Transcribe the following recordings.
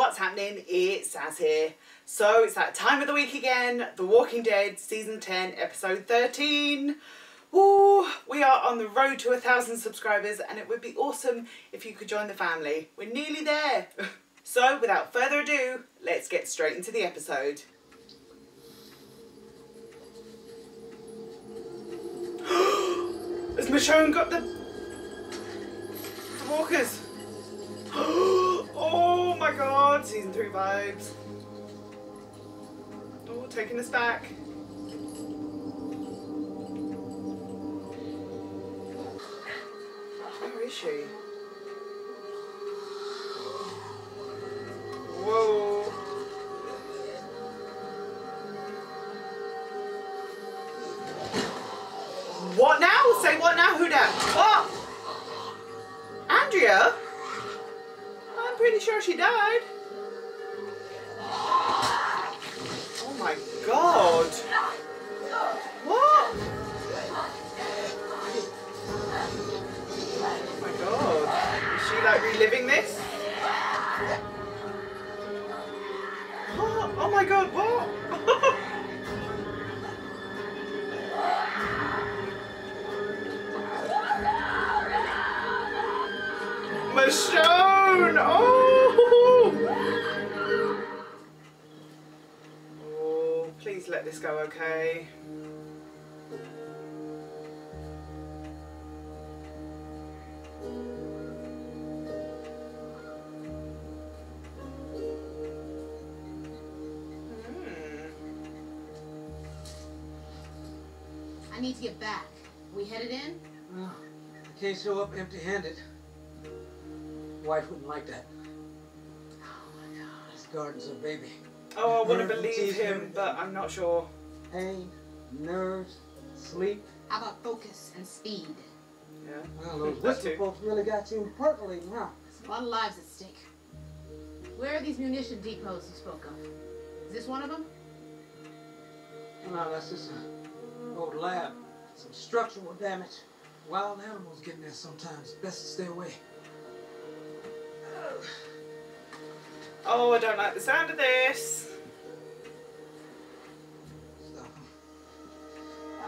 what's happening? It's Saz here. So it's that time of the week again, The Walking Dead Season 10, Episode 13. Ooh, we are on the road to a thousand subscribers and it would be awesome if you could join the family. We're nearly there. so without further ado, let's get straight into the episode. Has Michonne got the, the walkers? oh my god, season three vibes. Oh, taking us back. Where is she? She died. Let this go okay. Hmm. I need to get back. We headed in? Well, I can't show up empty-handed. Wife wouldn't like that. Oh my god. This garden's a baby. Oh, I want to believe him, but I'm not sure. Pain, nerves, sleep. How about focus and speed? Yeah. Well, those That whisper folks really got you percolating, huh? There's a lot of lives at stake. Where are these munition depots you spoke of? Is this one of them? No, that's just an old lab. Some structural damage. Wild animals get in there sometimes. Best to stay away. Oh, I don't like the sound of this.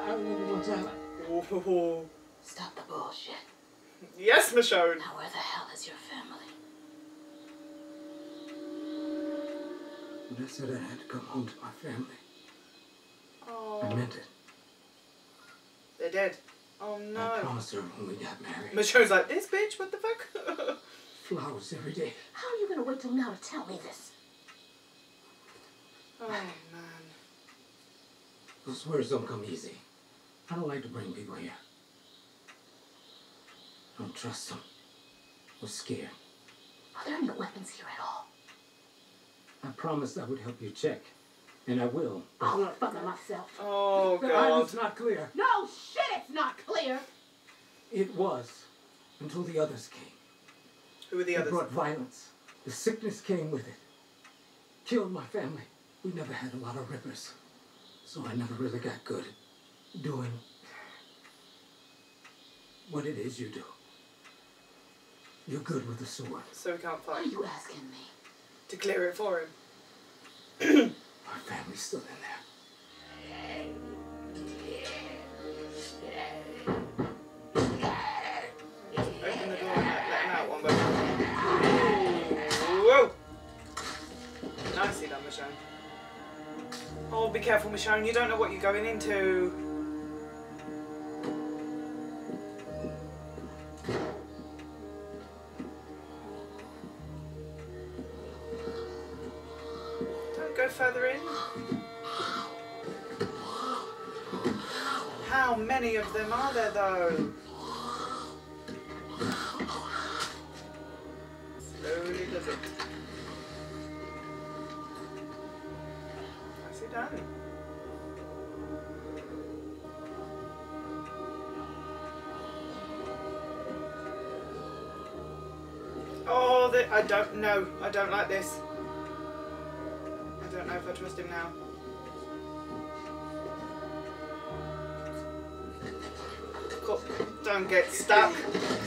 I remember one time. Oh, Stop the bullshit. yes, Michonne. Now where the hell is your family? When I said I had to come home to my family, oh. I meant it. they're dead. Oh no. I no. promised her when we got married. Michonne's like, this bitch, what the fuck? Flowers every day. How are you gonna wait till now to tell me this? oh man. Those words don't come easy. I don't like to bring people here. I don't trust them. We're scared. Are there no weapons here at all? I promised I would help you check. And I will. I'm gonna fuck it myself. Oh the god. island's not clear. No shit, it's not clear. It was. Until the others came. Who are the It others? brought violence. The sickness came with it. Killed my family. We never had a lot of rivers, So I never really got good at doing what it is you do. You're good with the sword. So we can't What are fight. you asking me? To clear it for him. My family's still in there. Open the door and let, let him out one moment. Whoa! Nicely done, Michonne. Oh, be careful, Michonne. You don't know what you're going into. Further in. How many of them are there, though? Slowly does it. Nicely done. Oh, the, I don't know. I don't like this. I don't know trust him now. Cool. Don't get stuck.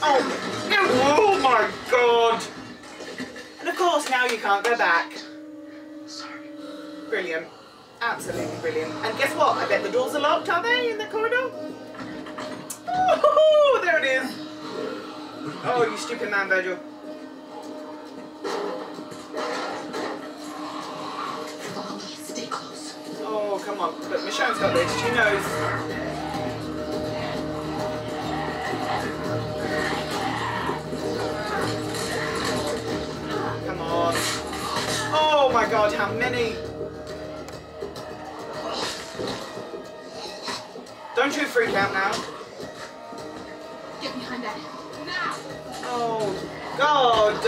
Oh, no. oh my god. And of course, now, you can't go back. Sorry. Brilliant. Absolutely brilliant. And guess what? I bet the doors are locked, are they, in the corridor? Oh, there it is. Oh, you stupid man, Virgil. Come on. But Michonne's got this. She knows. Come on. Oh my god, how many? Don't you freak out now. Get behind that. Now! Oh, God.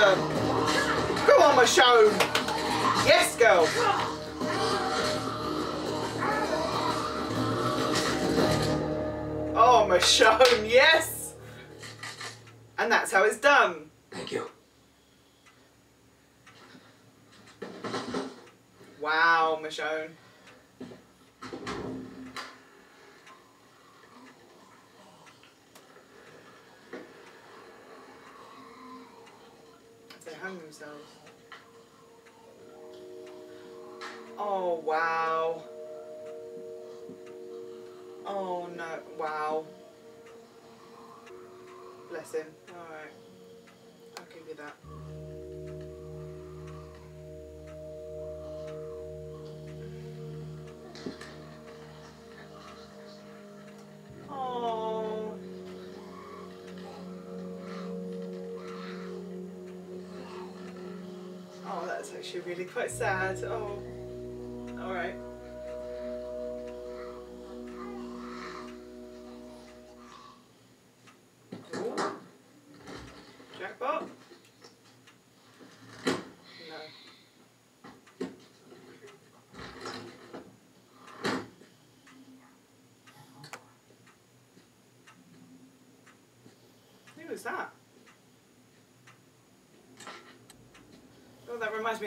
Go on, Michonne. Yes, girl. Michonne, yes. And that's how it's done. Thank you. Wow, Michonne. They hung themselves. Oh, wow. Oh, no. Wow. Bless him. Alright. I'll give you that. That's actually really quite sad. Oh. Alright.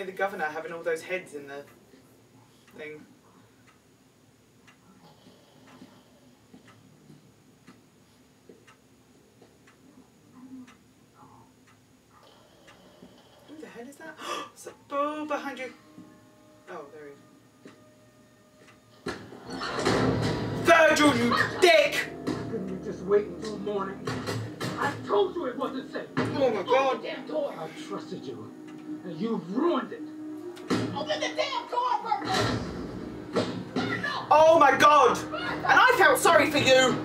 Me the governor having all those heads in the thing. Who the hell is that? It's a bull behind you. Oh, there he is. Virgil, you dick! Couldn't you just wait until morning? I told you it wasn't safe. Oh my god. I trusted you, and you've ruined it. Open the damn door, Virgil! Virgil! Oh my god! And I felt sorry for you!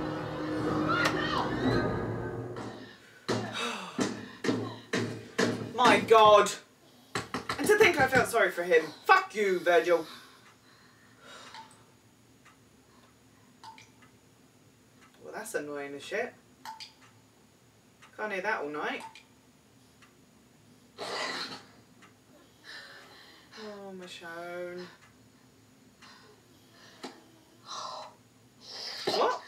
My god. And to think I felt sorry for him. Fuck you, Virgil. Well, that's annoying as shit. Can't hear that all night. Oh, Michonne. What?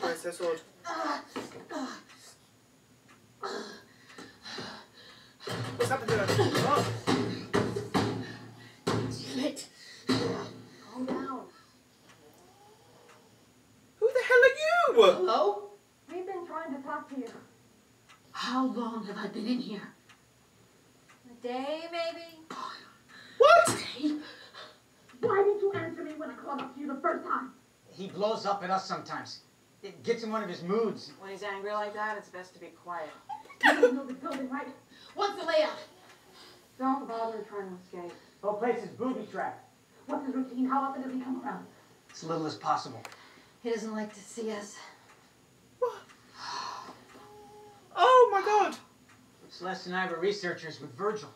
Where's her sword? What's happened to her? What? Damn it! Calm down. Who the hell are you? Hello? We've been trying to talk to you. How long have I been in here? A day, maybe? What? Hey, Why didn't you answer me when I called up to you the first time? He blows up at us sometimes. It gets in one of his moods. When he's angry like that, it's best to be quiet. You don't know the building, right? what's the layout? Don't bother trying to escape. Whole place is booby trapped. What's his routine? How often does he come around? As little as possible. He doesn't like to see us. What? Oh my god. Celeste and I were researchers with Virgil.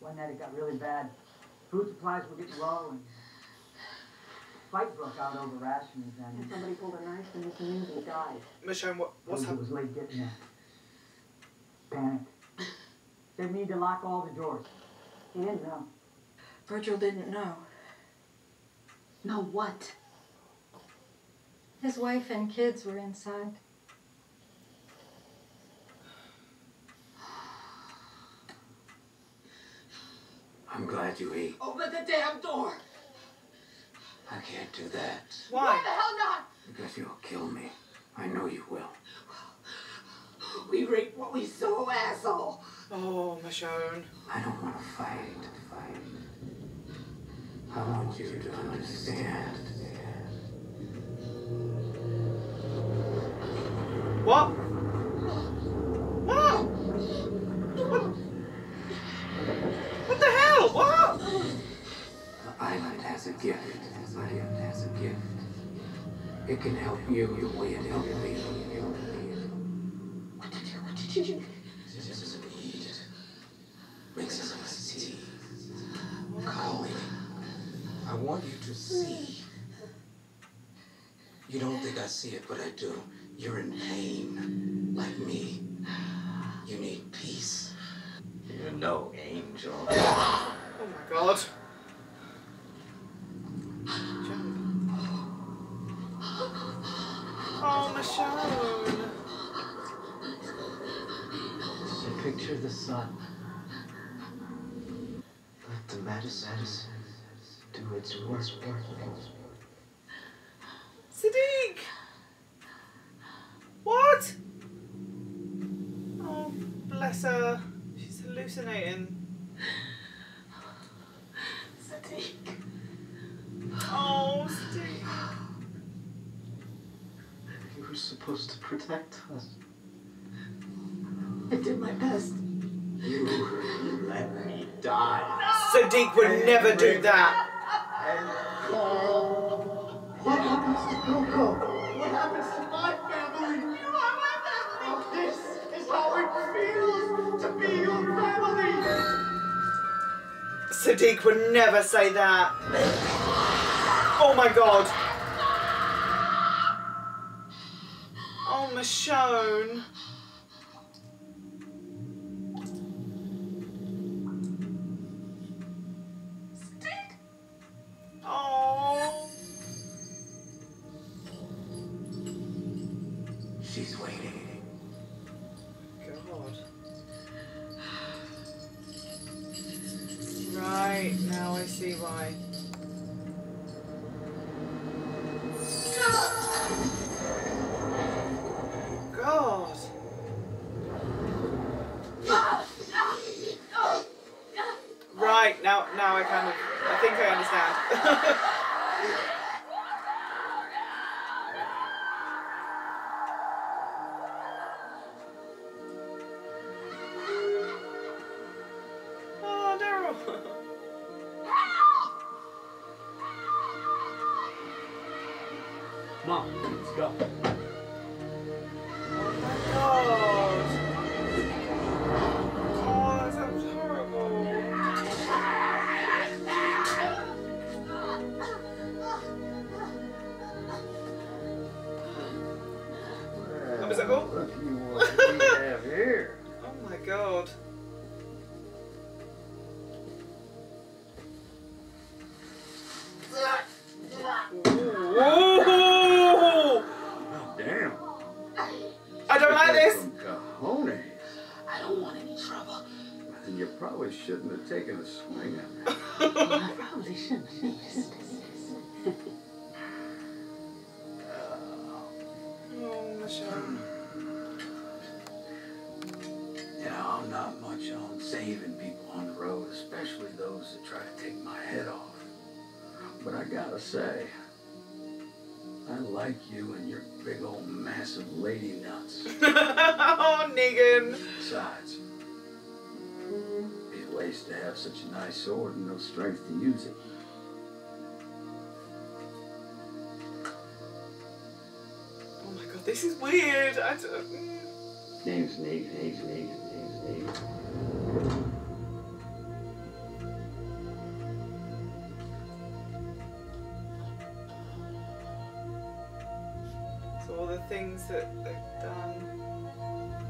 One night it got really bad. Food supplies were getting low and fight broke out over rations And and somebody pulled a knife and the community died. Michonne, what, what's Virgil happened? was late getting there. Panicked. Said we need to lock all the doors. He didn't know. Virgil didn't know. No, what? His wife and kids were inside. I'm glad you ate. Open the damn door! I can't do that. Why Why? the hell not? Because you'll kill me. I know you will. We reap what we sow, asshole. Oh, Michonne. I don't want to fight. Fight. I want you to understand. What? What? It can help you the way it helped me. What did you, what did you do? Just eat it. Make some tea. I want you to see. You don't think I see it, but I do. You're in pain, like me. You need peace. You're no angel. Oh my god. Jump. Oh, Michonne. So picture the sun. Let the medicine do its worst work. Siddiq! What? Oh, bless her. She's hallucinating. Siddiq. Oh, Siddiq. You were supposed to protect us. I did my best. You let me die. Siddiq would never do that. What happens to Coco? What happens to my family? You are my family. This is how it feels to be your family. Siddiq would never say that. Oh my god. Oh, Michonne. Mom, let's go. I probably shouldn't have noticed. Oh, Michelle. You know, I'm not much on saving people on the road, especially those that try to take my head off. But I gotta say, I like you and your big old massive lady nuts. oh, Negan. Besides, be a waste to have such a nice sword and no strength to use it. Oh my god, this is weird. I don't... Name's Nate, name's Nate, name's Nate. So all the things that they've done.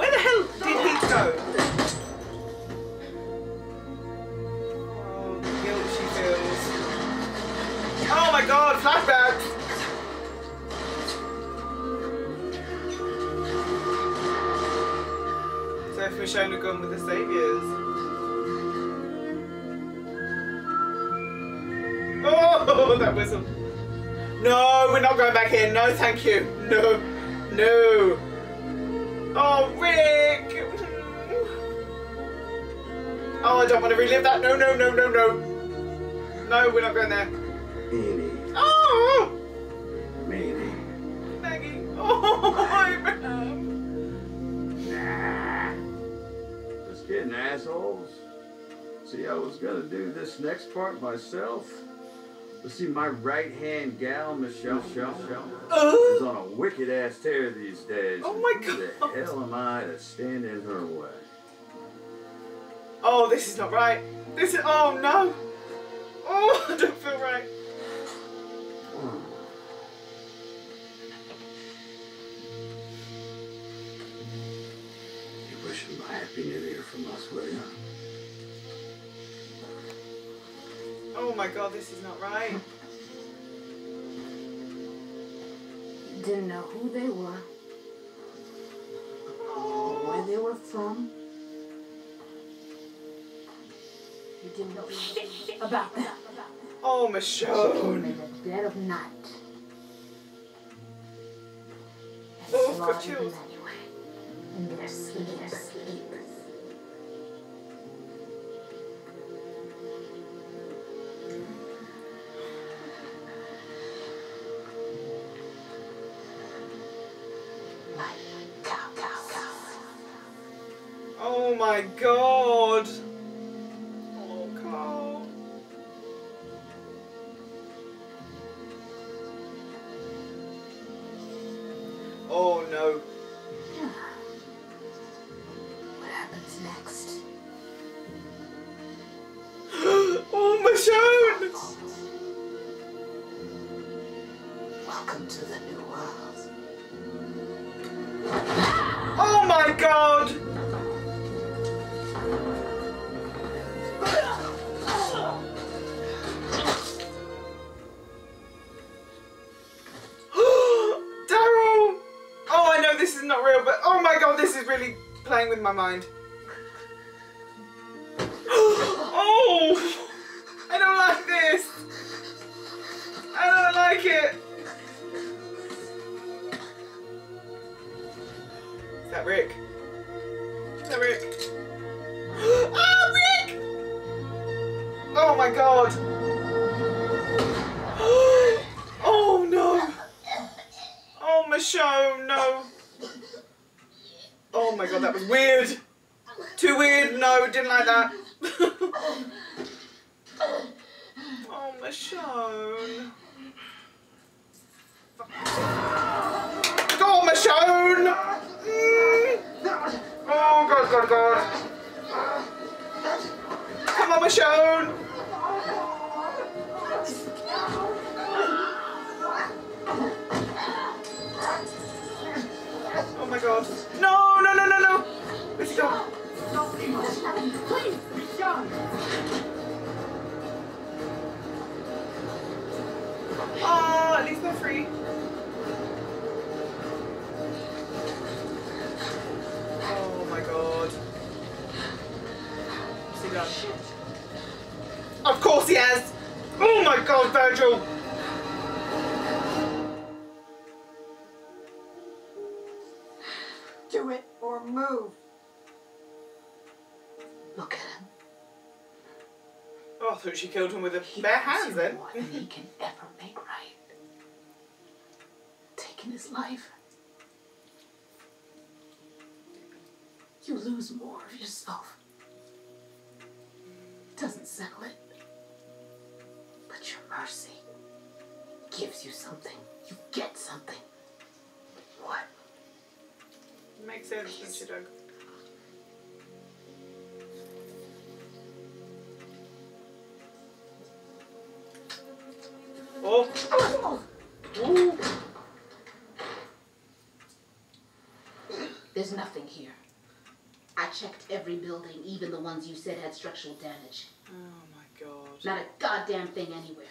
Where the hell did he go? Oh, the guilt she feels. Oh my god, flashbacks! So if Michonne had with the saviors. Oh, that whistle. No, we're not going back in. No, thank you. No. No. Oh, Rick. Oh, I don't want to relive that. No, no, no, no, no. No, we're not going there. Meanie, Oh, meanie. Maggie. Oh, Abraham. Nah. Just kidding, assholes. See, I was gonna do this next part myself. But see, my right hand gal, Michelle, Michelle, Michelle, Oh. is on a wicked ass tear these days. Oh my and Who God. the hell am I to stand in her way? Oh, this is not right. This is. Oh no. Oh, I don't feel right. Hmm. You wishing my happy new year from us, will you? Oh my god, this is not right. Didn't know who they were, or where they were from. You didn't know shit about them. Oh, She Michelle. came in the dead of night. Oh, I've got slaughtered chills. anyway. In their sleep, my god. Oh, Carl. Oh no. What happens next? oh, Michonne! Welcome to the new world. Oh my god! My mind. No, didn't like that. oh, Michonne. Go on, Michonne! Mm. Oh, God, God, God. Come on, Michonne! Oh my god. No, no, no, no, no! Gone? Oh, at least they're free. Oh my god. Of course he has! Oh my god, Virgil! Do it or move. Oh, I thought she killed him with a He bare hands then. More than he can ever make right. Taking his life. You lose more of yourself. Doesn't settle it. But your mercy gives you something. You get something. What? Makes sense, it, Doug? There's nothing here. I checked every building, even the ones you said had structural damage. Oh my god. Not a goddamn thing anywhere.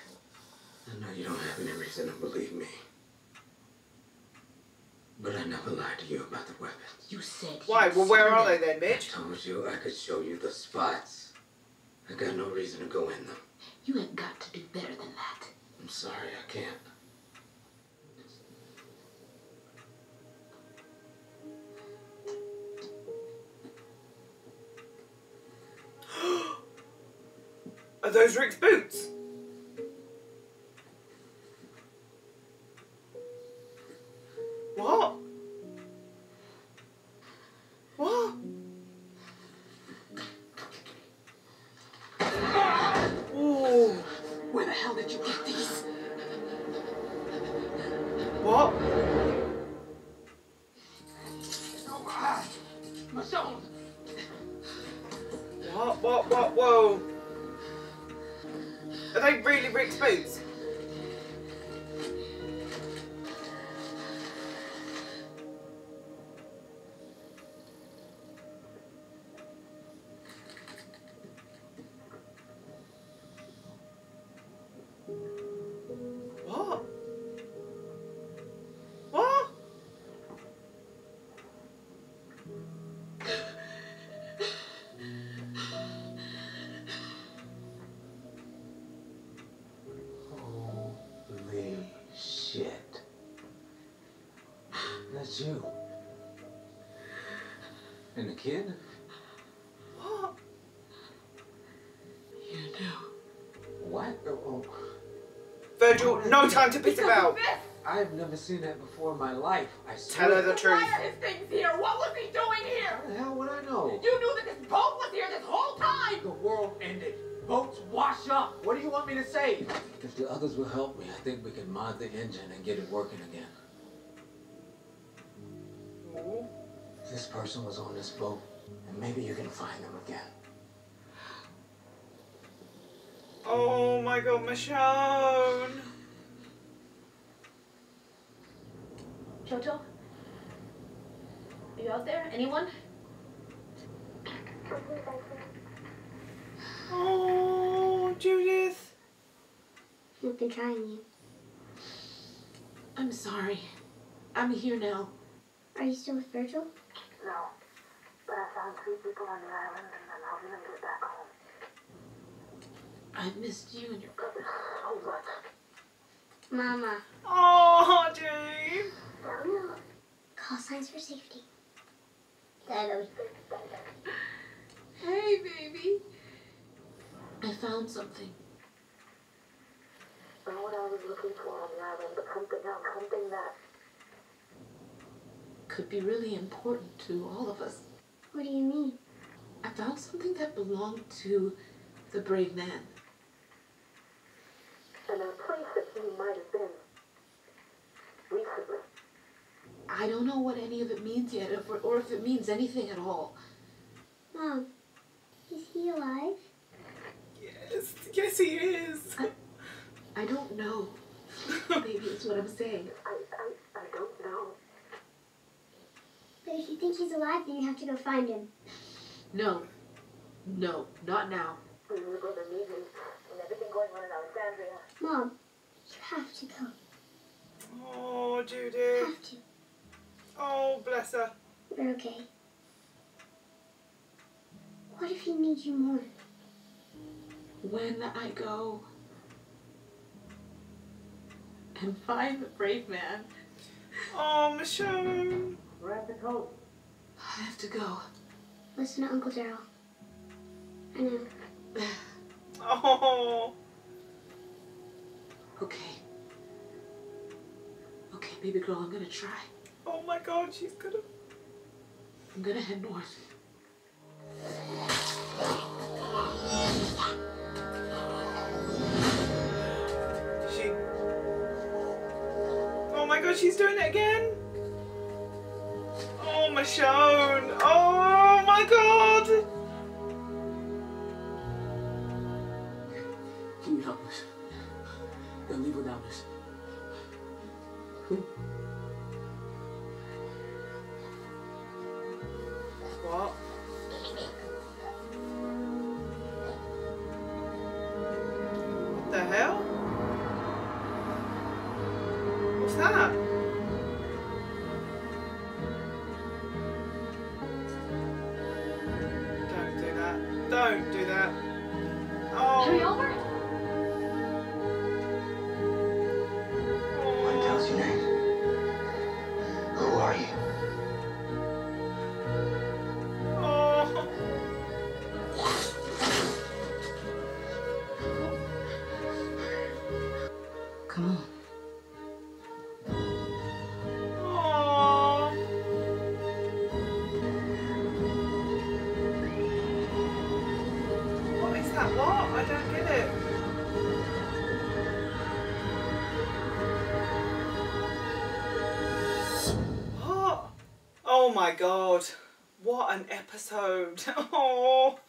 I know you don't have any reason to believe me. But I never lied to you about the weapons. You said Why? you'd Well, where seen are they them. then, I told you I could show you the spots. I got no reason to go in them. You have got to do better than that. I'm sorry, I can't. Are those Rick's boots? What? What? Ooh. Where the hell did you get these? What? That's you. And the kid? What? You knew. What? Oh, oh. Virgil, no time to piss about. I've never seen that before in my life. I Tell her the truth. Why are his things here? What was he doing here? How the hell would I know? You knew that this boat was here this whole time! The world ended. Boats wash up. What do you want me to say? If the others will help me, I think we can mod the engine and get it working again. This person was on this boat, and maybe you can find them again. Oh my god, Michonne. Jojo? Are you out there? Anyone? Oh, Judith. I've been trying you. I'm sorry. I'm here now. Are you still with Virgil? No, but I found three people on the island and I'm helping them get back home. I missed you and your brother so much. Mama. Oh, Jane. Call signs for safety. Dad, are we- Hey, baby. I found something. I know what I was looking for on the island, but something else, something that Could be really important to all of us. What do you mean? I found something that belonged to the brave man. and a place that he might have been recently. I don't know what any of it means yet, if, or if it means anything at all. Mom, is he alive? Yes, yes, he is. I I don't know. Maybe is what I'm saying. I, I, I don't know. But if you think he's alive, then you have to go find him. No. No, not now. We were going to meet him and everything going on in Alexandria. Mom, you have to go. Oh, Judith. Have to. Oh, bless her. You're okay. What if he needs you more? When I go and find the brave man, Oh, Michonne. We're at the coast. I have to go. Listen to Uncle Daryl. I know. Oh. Okay. Okay, baby girl, I'm gonna try. Oh my god, she's gonna. I'm gonna head north. She. Oh my god, she's doing it again. Oh, Michonne. Oh my god. Can you help us? They'll leave without us. What? What the hell? What's that? Don't do that. Hurry Oh. over? My god. What an episode. Oh,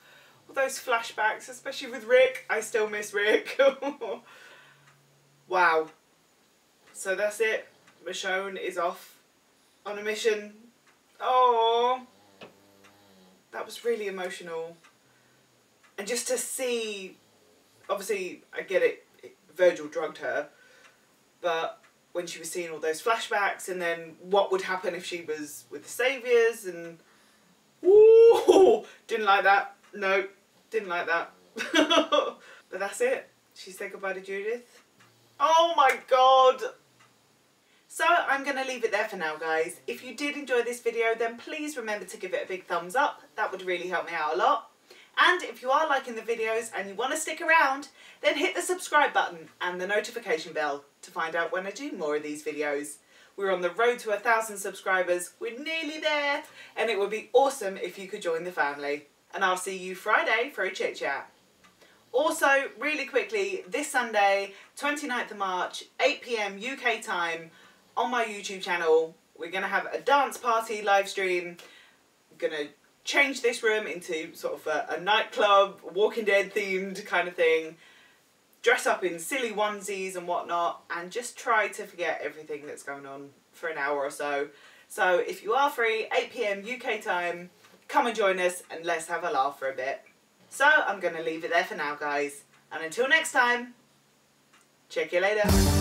all those flashbacks, especially with Rick. I still miss Rick. wow. So that's it. Michonne is off on a mission. Oh, that was really emotional. And just to see, obviously, I get it, Virgil drugged her, but when she was seeing all those flashbacks and then what would happen if she was with the Saviours and. Ooh, didn't like that. No, didn't like that. but that's it. She said goodbye to Judith. Oh my god! So I'm going to leave it there for now guys. If you did enjoy this video then please remember to give it a big thumbs up. That would really help me out a lot. And if you are liking the videos and you want to stick around then hit the subscribe button and the notification bell to find out when I do more of these videos. We're on the road to a thousand subscribers. We're nearly there and it would be awesome if you could join the family. And I'll see you Friday for a chit chat. Also, really quickly, this Sunday, 29th of March, 8pm UK time, on my YouTube channel, we're going to have a dance party live stream. I'm going to change this room into sort of a, a nightclub, Walking Dead themed kind of thing. Dress up in silly onesies and whatnot, and just try to forget everything that's going on for an hour or so. So if you are free, 8pm UK time, come and join us and let's have a laugh for a bit. So I'm going to leave it there for now, guys. And until next time, check you later.